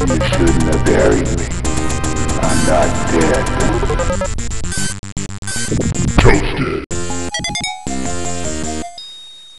You shouldn't have buried me. I'm not dead.